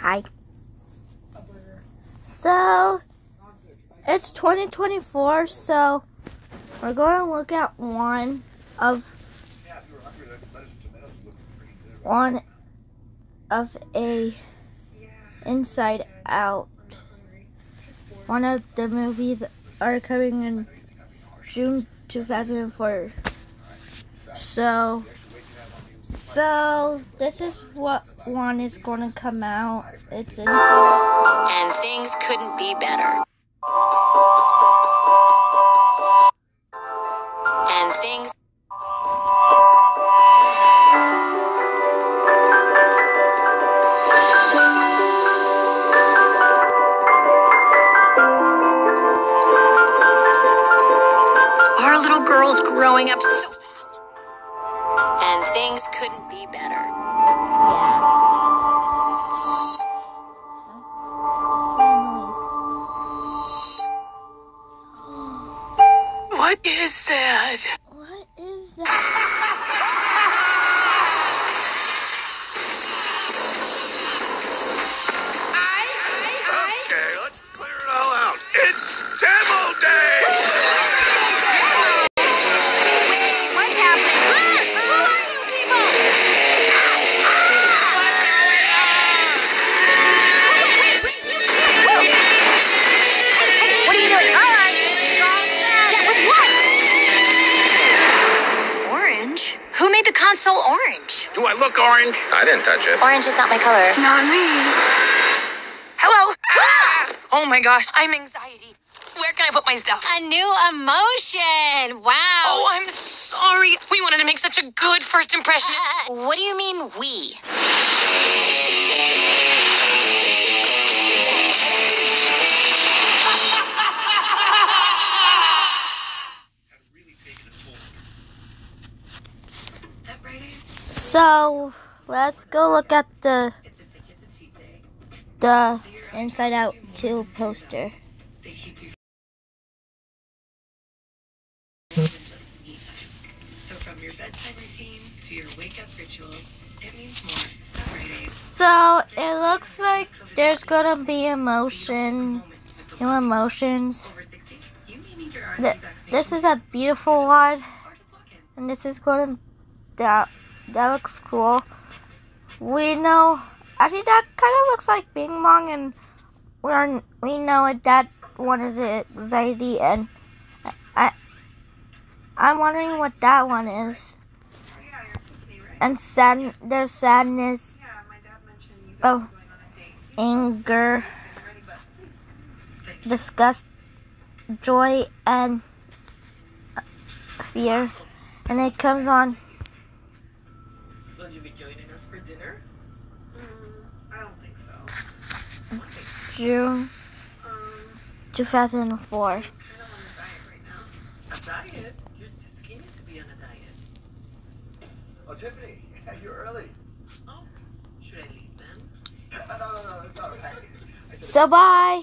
Hi. So, it's 2024, so we're going to look at one of one of a Inside Out. One of the movies are coming in June 2004. So, so this is what one is going to come out. It's And things couldn't be better. And things. Our little girl's growing up so things couldn't be better. What is that? What is that? Who made the orange? Do I look orange? I didn't touch it. Orange is not my color. Not me. Hello? Oh my gosh, I'm anxiety. Where can I put my stuff? A new emotion. Wow. Oh, I'm sorry. We wanted to make such a good first impression. Uh, what do you mean we? So, let's go look at the the Inside Out 2 poster. So it means So, it looks like there's gonna be emotion, new emotions. Over 60, you may need your RSV Th- vaccination. This is a beautiful one, and this is gonna, that looks cool. We know, actually that kind of looks like Bing Bong, and we're, we know it, that one is anxiety, and I, I'm wondering what that one is. And sad, there's sadness of anger, disgust, joy, and fear. And it comes on Will you be joining us for dinner? I don't think so. June Um, 2004. kind of on a diet right now. A diet? You're too skinny to be on a diet. Oh, Tiffany, you're early. Oh, should I leave then? no, no, no, it's all right. So bye.